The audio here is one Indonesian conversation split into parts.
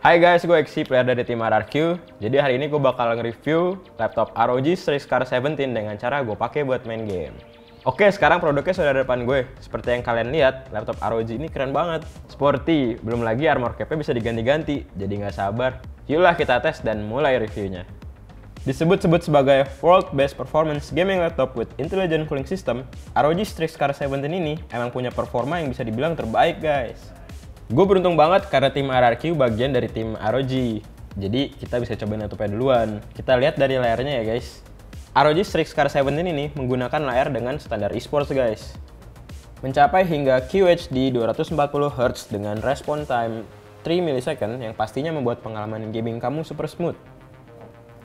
Hai guys, gue Exi, player dari tim RRQ. Jadi hari ini gue bakal nge-review laptop ROG Strix Car 17 dengan cara gue pakai buat main game. Oke, sekarang produknya sudah ada depan gue. Seperti yang kalian lihat, laptop ROG ini keren banget. Sporty, belum lagi armor cap-nya bisa diganti-ganti. Jadi nggak sabar. Yuklah kita tes dan mulai reviewnya. Disebut-sebut sebagai World Best Performance Gaming Laptop with Intelligent Cooling System, ROG Strix Car 17 ini emang punya performa yang bisa dibilang terbaik guys. Gue beruntung banget karena tim RRQ bagian dari tim ROG. Jadi kita bisa cobain laptopnya duluan. Kita lihat dari layarnya ya guys. ROG Strix Car 17 ini menggunakan layar dengan standar esports guys. Mencapai hingga QHD 240Hz dengan response time 3 millisecond yang pastinya membuat pengalaman gaming kamu super smooth.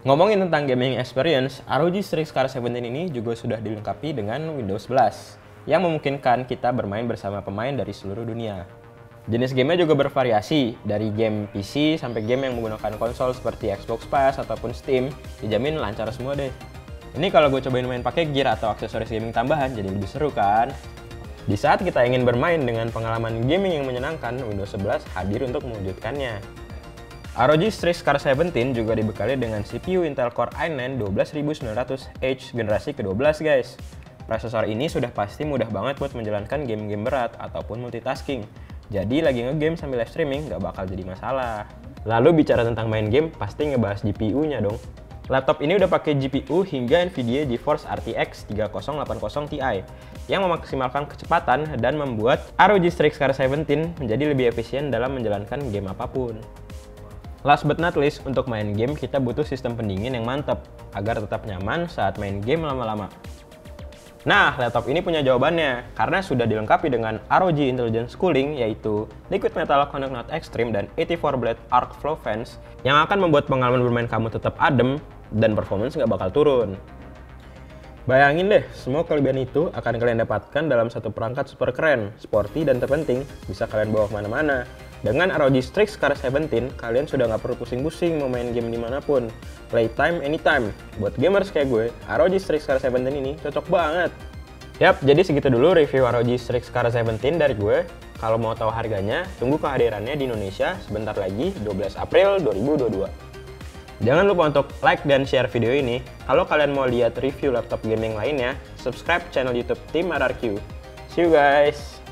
Ngomongin tentang gaming experience, ROG Strix Car 17 ini juga sudah dilengkapi dengan Windows 11 yang memungkinkan kita bermain bersama pemain dari seluruh dunia. Jenis gamenya juga bervariasi, dari game PC sampai game yang menggunakan konsol seperti Xbox Pass ataupun Steam, dijamin lancar semua deh. Ini kalau gue cobain main pakai gear atau aksesoris gaming tambahan, jadi lebih seru kan? Di saat kita ingin bermain dengan pengalaman gaming yang menyenangkan, Windows 11 hadir untuk mewujudkannya. ROG Strix Car 17 juga dibekali dengan CPU Intel Core i9 12900H generasi ke-12 guys. Prosesor ini sudah pasti mudah banget buat menjalankan game-game berat ataupun multitasking, jadi lagi ngegame sambil live streaming nggak bakal jadi masalah. Lalu bicara tentang main game, pasti ngebahas GPU-nya dong. Laptop ini udah pakai GPU hingga Nvidia GeForce RTX 3080 Ti yang memaksimalkan kecepatan dan membuat ROG Strix Car 17 menjadi lebih efisien dalam menjalankan game apa pun. Last but not least, untuk main game kita butuh sistem pendingin yang mantap agar tetap nyaman saat main game lama-lama. Nah, laptop ini punya jawabannya karena sudah dilengkapi dengan ROG Intelligence Cooling yaitu Liquid Metal Connect Not Extreme dan 84 Blade Arc Flow Fans yang akan membuat pengalaman bermain kamu tetap adem dan performance nggak bakal turun. Bayangin deh, semua kelebihan itu akan kalian dapatkan dalam satu perangkat super keren, sporty, dan terpenting bisa kalian bawa ke mana-mana. Dengan ROG Strix Car 17, kalian sudah nggak perlu pusing-pusing mau main game di mana pun. Playtime anytime. Buat gamers kayak gue, ROG Strix Car 17 ini cocok banget. Yap, jadi segitu dulu review ROG Strix Car 17 dari gue. Kalau mau tahu harganya, tunggu kehadirannya di Indonesia sebentar lagi 12 April 2022. Jangan lupa untuk like dan share video ini. Kalau kalian mau lihat review laptop gaming lainnya, subscribe channel YouTube Tim RRQ. See you guys!